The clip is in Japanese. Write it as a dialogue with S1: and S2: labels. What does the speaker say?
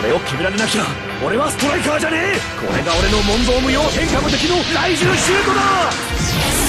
S1: 俺を決められなきゃ俺はストライカーじゃねえ。これが俺の問答無用変化無敵のライジシュートだ。